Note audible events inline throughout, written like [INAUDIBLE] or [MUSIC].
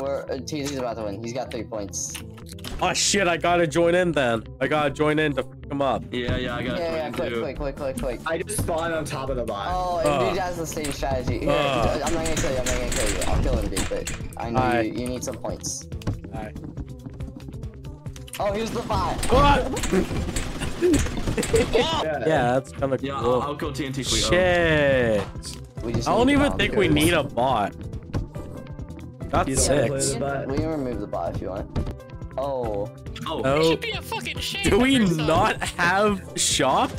We're uh, TNT's about to win. He's got three points. Oh shit, I gotta join in then. I gotta join in to fuck him up. Yeah, yeah, I gotta. Yeah, yeah, it. quick, quick, quick, quick, quick. I just spawned on top of the bot. Oh, and Uh. dude has the same strategy. Here, Uh. I'm not gonna kill you. I'm not gonna kill you. I'll kill him, dude. But I know Alright. you, you need some points. Alright. Oh, here's the bot. Ah! [LAUGHS] yeah. Yeah, that's kind of Yeah, I'll, cool. I'll kill TNT for you. Shit. We just I don't even think we volunteers. need a bot. Got You don't play six. We can remove the bot if you want. Oh. Oh, Oh. It should be a fucking shame. Do we not have shop?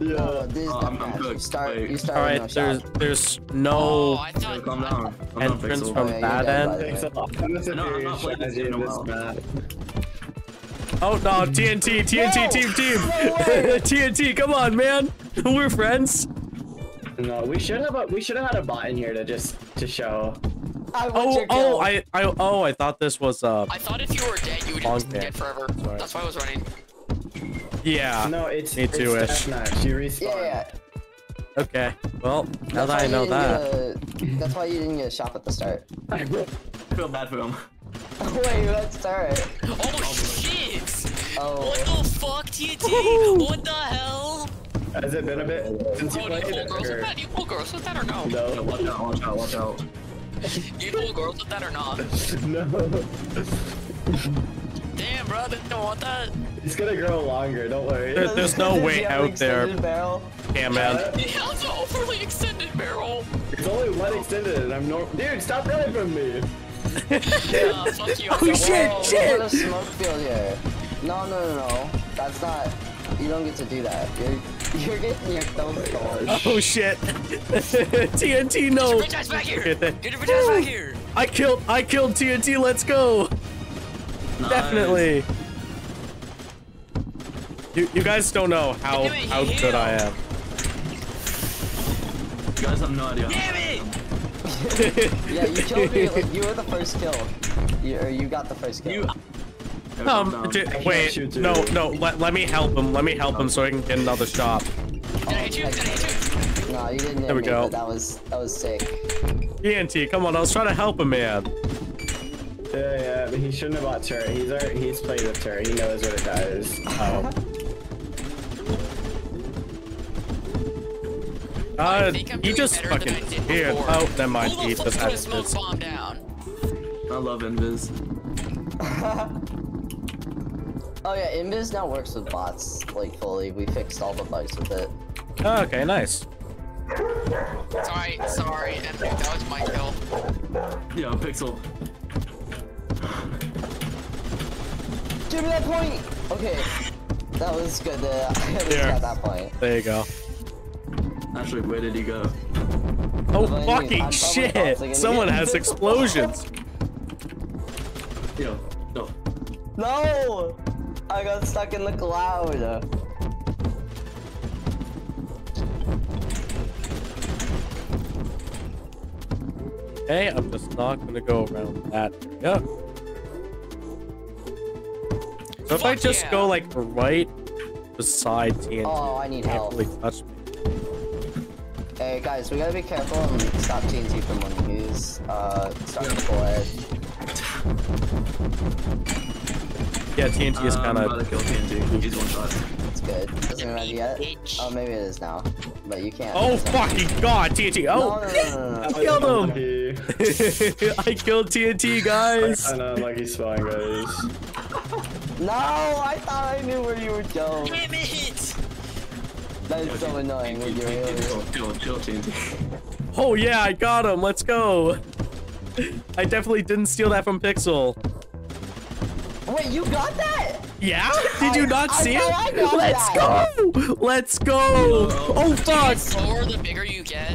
Yeah. Oh, this is Oh, the I'm- I'm match. You cooked. start. Wait. You start All with right, no there's shot. there's Oh, no I thought. calm down. Calm entrance Pixel. from Oh, yeah, that end. dead, by the way. Thanks a lot. I'm a No, I'm not playing this in game this map. Oh no, TNT, TNT, No! team, team, No! [LAUGHS] TNT, come on, man, we're friends. No, we should have a we should have had a bot in here to just to show. I Oh, oh. I, I, oh, I thought this was uh, I thought if you were dead, you would Long just game. get forever. Sorry. That's why I was running. yeah. No, it's Me it's too-ish. deathmatch. You respawn. Yeah, yeah. Okay. Well, now That's that why I you know didn't that. get a- that's why you didn't get a shop at the start. [LAUGHS] I feel bad for him. [LAUGHS] Wait, let's start. Oh shit! Oh. What the fuck, TNT? What the hell? Has it been a bit since you Oh, you played it? girls with that? Do you pull girls with that or no? Yeah, No. watch out, watch out, watch out. Do [LAUGHS] you pull girls with that or not? [LAUGHS] no. Damn, bro, they don't want that. It's gonna grow longer. Don't worry. There- there's no way he have an out there. extended Barrel? Yeah, man. He has an overly extended barrel. It's only one extended, and I'm no. Dude, stop running from me. [LAUGHS] Yeah, fuck you. Oh, shit, Whoa, shit. What a smoke field here. No, no, no, no. That's not. You don't get to do that. You're you're getting your thumb stolen. Oh shit. [LAUGHS] TNT, no. Get your bitch back here. Get Get your back here. I killed, I killed TNT. Let's go. Nice. Definitely. You, you guys don't know how it, how he good I am. You guys have no idea. Damn it! [LAUGHS] Yeah, you killed me. Like you were the first kill. You you got the first kill. You. Yeah, calm Um, down. wait, no, no, let, let me help him. Let me help him so I can get another shot. Did I hit you? Did I hit you? No, you didn't. There we me, go. but That was that was sick. TNT, come on, I was trying to help him, man. Yeah, yeah, but he shouldn't have bought turret. He's already, he's played with turret. He knows what it does. Oh. I Uh, I'm he just fucking I did disappeared. before. Oh, never mind. Who He the just fuck's has gonna smoke bomb down? I love Invis. [LAUGHS] Oh yeah, Invis now works with bots like fully. We fixed all the bugs with it. Oh, okay, nice. Sorry, sorry, and that was my kill. Yeah, Pixel. Give me that point. Okay, that was good. Uh, [LAUGHS] I at least got that point. There you go. Actually, where did he go? Oh, Probably- fucking I'm shit! tossing Someone has [LAUGHS] explosions. Yo, no. No, I got stuck in the cloud. Okay, I'm just not gonna go around that area. So if I just yeah. go like right beside TNT, Oh, I need can't help. really touch me. Hey guys, we gotta be careful and stop TNT from winning. He's uh starting to pull ahead. Yeah, TNT is Um, kind I'm about to of. kill TNT. He's one shot. It's good. Isn't it ready yet? Bitch. Oh, maybe it is now. But you can't. Oh it's not- fucking god, TNT! Oh, no, no, no, no. [LAUGHS] I killed him! Unlucky. [LAUGHS] I killed TNT, guys. An unlucky spawn, guys. No, I thought I knew where you were going. Damn it! That is so annoying when you're TNT, alien. Chill, chill, chill, TNT. Oh yeah, I got him. Let's go. I definitely didn't steal that from Pixel. Wait, you got that? Yeah? Did you not I see thought it? I got Let's that. go! Let's go! Oh fuck! Slower the bigger you get.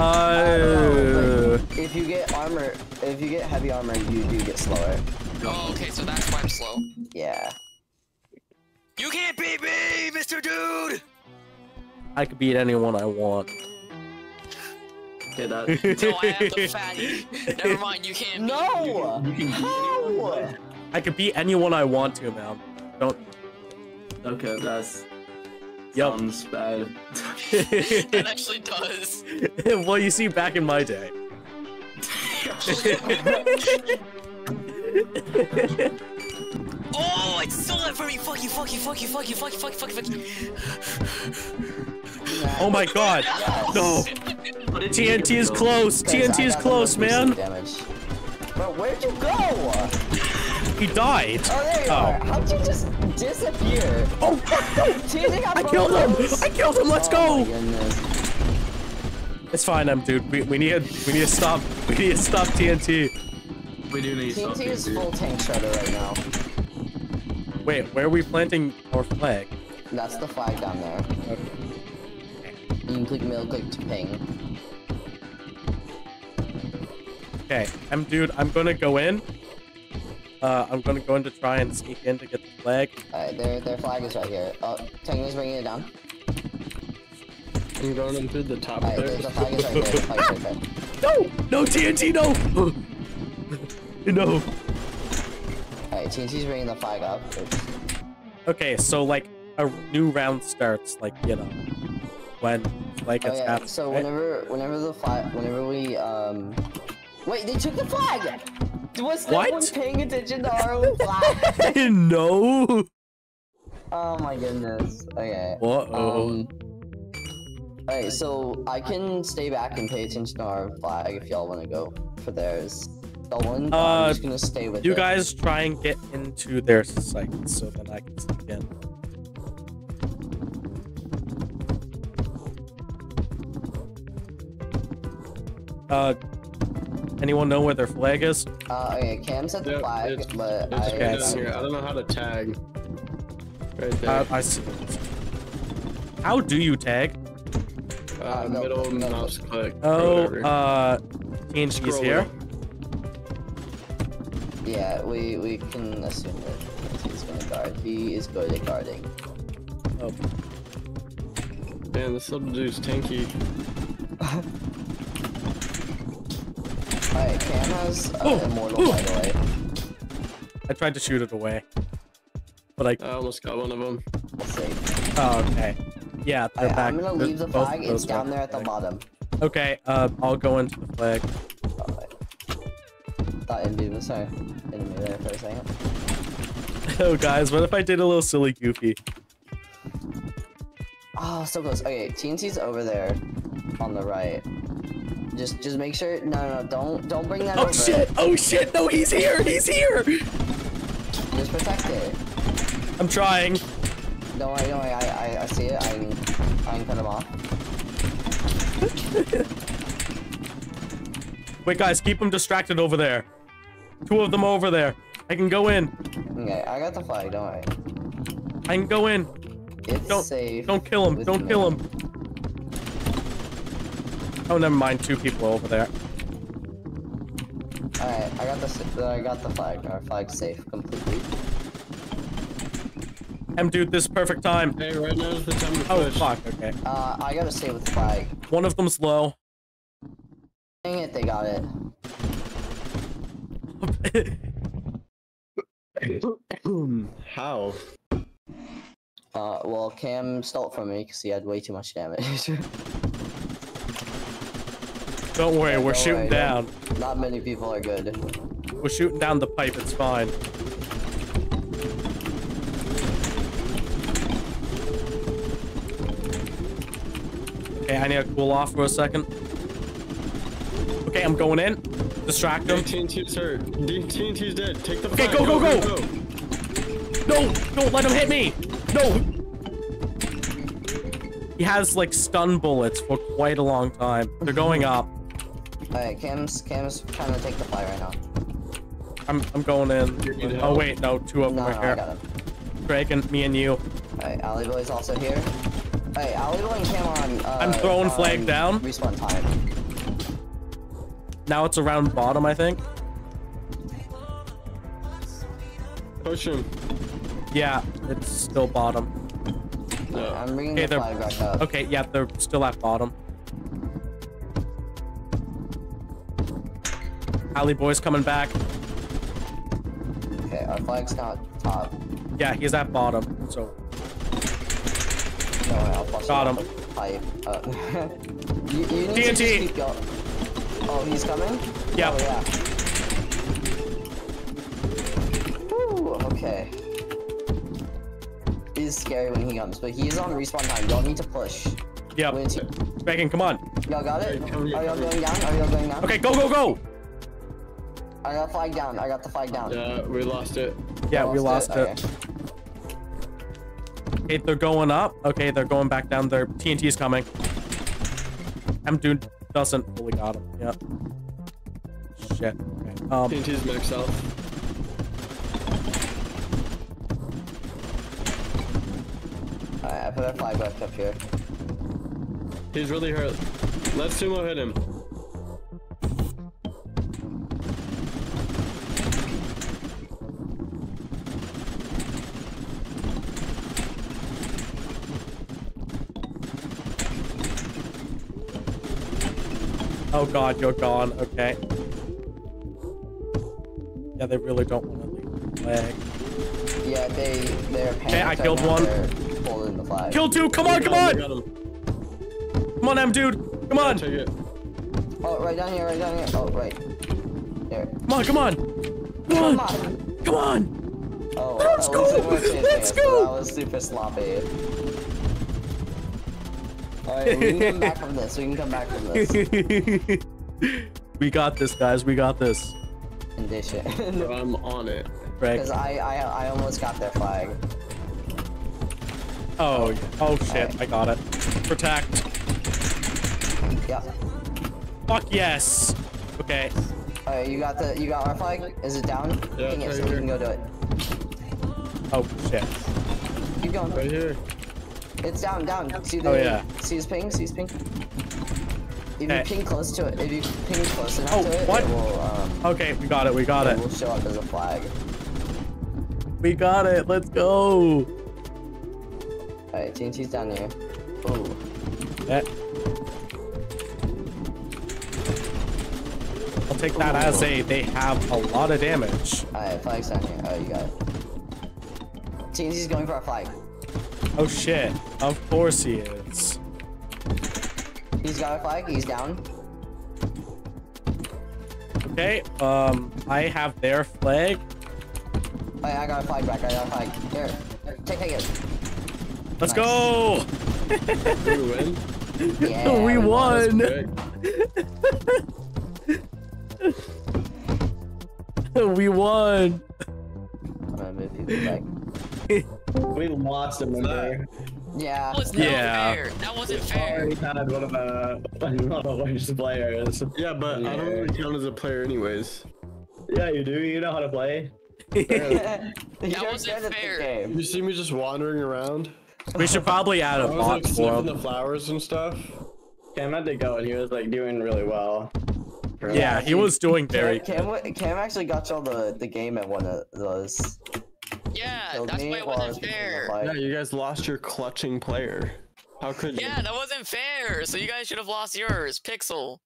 Uh, But if you get armor, if you get heavy armor, you do get slower. Oh, okay, so that's why I'm slow. Yeah. You can't beat me, Mr. Dude! I could beat anyone I want. Okay, that. No, I have the [LAUGHS] fatty. Never mind, you can't beat No! You can How? I could beat anyone I want to, man. Don't. Okay, that's. Yup. Sounds bad. [LAUGHS] That actually does. [LAUGHS] well, you see, back in my day. [LAUGHS] Oh, it's stolen from me. Fuck you, fuck you, fuck you, fuck you, fuck you, fuck you, fuck you, fuck you. Oh my god. No. What TNT is close. TNT is close, man. Damage. Bro, where'd you go? He died. Oh, there you Oh. are. How'd you just disappear? Oh, fuck, no. TNT got I killed him. I killed him. Let's Oh my go. goodness. It's fine, um, dude. We, we need we need to stop. [LAUGHS] We need to stop TNT. We do need TNT something. is dude. full tank shredder right now. Wait, where are we planting our flag? That's the flag down there. Okay. You can click middle click to ping. Okay, I'm dude. I'm gonna go in. Uh, I'm gonna go in to try and sneak in to get the flag. Alright, their their flag is right here. Oh, Tangy's bringing it down. I'm going in through the top Alright, there. the, the flag is right there. The flag is right there. [LAUGHS] No, no TNT, no. [LAUGHS] no. Alright, TNT's bringing the flag up. Oops. Okay, so like a new round starts, like you know, when like Oh it's yeah. happening. So right? whenever whenever the flag whenever we um wait they took the flag. Was no What? one paying attention to our own flag? no. oh my goodness. Okay. Uh-oh. Um, Alright, so I can stay back and pay attention to our flag if y'all want to go for theirs. Stolen. one Uh, I'm just gonna stay with You it. guys try and get into their site so then I can sneak in. Uh, anyone know where their flag is? Uh, okay, Cam's at the Yep, flag, it's- but It's I. Okay, down here. I don't know how to tag. Right there. Uh, I see. How do you tag? Uh, no, middle no. mouse click. Oh, whatever. uh, TNT's Scroll here. up. Yeah, we we can assume that he's gonna guard. He is good at guarding. Oh, Man, this little dude's tanky. [LAUGHS] Alright, Cam has uh, Oh, immortal oh. by the way. I tried to shoot it away, but I. I almost got one of them. Safe. Oh, okay. Yeah, they're Alright, back. I'm gonna There's leave the both flag. It's down there at the flag. bottom. Okay, uh, I'll go into the flag. Alright. Thought enemy was sorry. Enemy there for a second. [LAUGHS] Oh, guys, what if I did a little silly goofy? Oh, so close. Okay, TNT's over there on the right. Just just make sure no no, no don't don't bring that Oh over. shit! Oh shit! No, he's here! He's here! Just protect it. I'm trying. Don't worry, don't worry, I I, I see it. I can I can cut him off. [LAUGHS] Wait, guys, keep him distracted over there. Two of them over there. I can go in. Okay, I got the flag, don't worry. I can go in. It's Don't safe. don't kill him. Don't kill him. Oh, never mind. Two people over there. Alright, I got the s- I got the flag. Our flag's safe completely. M, dude, this is perfect time. Hey, right now is the time to Oh push. fuck. Okay. Uh, I gotta stay with the flag. One of them's low. Dang it, they got it. [LAUGHS] How? Uh, well, Cam stole it from me because he had way too much damage. [LAUGHS] Don't worry, we're Don't shooting worry, down. Not many people are good. We're shooting down the pipe. It's fine. Okay, I need to cool off for a second. Okay, I'm going in. Distract Hey, him. TNT's hurt. D- TNT's dead. Take the Okay, flag. go, go, go. No, don't let him hit me. No. He has like stun bullets for quite a long time. They're going up. Alright, Cam's Cam's trying to take the flag right now. I'm I'm going in. Oh wait, no, two of them No, are no, I here. got him. Greg and me and you. Alright, Alley Boy's also here. Alright, Alley Boy and Cam on. Uh, I'm throwing on flag down. Respawn time. Now it's around bottom, I think. Push him. Yeah, it's still bottom. No. I'm bringing Okay, the flag back up. Okay, yeah, they're still at bottom. Alley boy's coming back. Okay, our flag's not top. Yeah, he's at bottom. So No, I'll bust Got him. Pipe. Uh, [LAUGHS] you, you need TNT. keep going. Oh, he's coming? Yep. Oh, yeah. Whew, okay. He's scary when he comes, but he's on respawn time. Y'all need to push. Yep. Begging, come on. Y'all got it? Are y'all going down? Are y'all going down? Okay, go, go, go. I got flag down. I got the flag down. Yeah, we lost it. Yeah, we lost it. Okay. Okay, they're going up. Okay, they're going back down. Their TNT is coming. M dude doesn't fully got him. Yep. Shit. Okay. Um. TNT's max health. Alright, I put a flag back up here. He's really hurt. Let Sumo hit him. Oh god, you're gone. Okay. Yeah, they really don't want to leave the flag. Yeah, they they're panicked I killed one. They're holding the flag. Kill two. Come on, come on. got him. Come on, M dude. Come on. Take it. Oh, right down here, right down here. Oh, right. There. Come on, come on. Come Come on. on. Come on. Oh, Let's go. [LAUGHS] it weren't chasing Let's us, go. so That was super sloppy. Alright, we can come back from this. We can come back from this [LAUGHS] we got this, guys. We got this. condition. I'm on it. Greg. Because I, I I almost got their flag. Oh, yeah. oh shit. I got it. Protect. Yep. Fuck yes. Okay. Alright, you got the you got our flag? Is it down? Yeah, Dang it, so right we can go do it. Oh shit. Keep going. Right here. It's down, down. See the Oh, yeah. see his ping? See his ping? If Okay. you ping close to it, if you ping close enough Oh, to it, what? it will um Okay, we got it. We got it it. will show up as a flag. We got it. Let's go. Alright, TNT's down here. Ooh. Yeah. I'll take that as a they have a lot of damage. Alright, flag's down here. Oh, you got it. TNT's going for a flag. Oh shit. Of course he is. He's got a flag, he's down. Okay, um, I have their flag. Alright, I got a flag back, I got a flag. Here, take, take it. Let's Nice. go! [LAUGHS] [LAUGHS] We win? Yeah, we won! Great. [LAUGHS] we won! I'm gonna move people back. We lost a member. Yeah. That was not Yeah. fair. That wasn't fair. Already had one of the one of the worst players. Yeah, but I don't really count as a player anyways. Yeah, you do. You know how to play. You're [LAUGHS] That wasn't fair. You see me just wandering around? we should probably add a I was bot like for him. the flowers and stuff. Cam had to go, and he was like doing really well. Yeah, he was doing very Cam, good. Cam, Cam actually got y'all the, the game at one of those. Yeah, Killed that's why it while I was wasn't picking fair. flag. Yeah, you guys lost your clutching player. How could you? Yeah, that wasn't fair. So you guys should have lost yours, Pixel.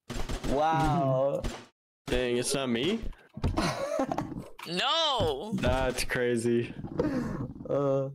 Wow. Dang, it's not me? [LAUGHS] No. That's crazy. uh,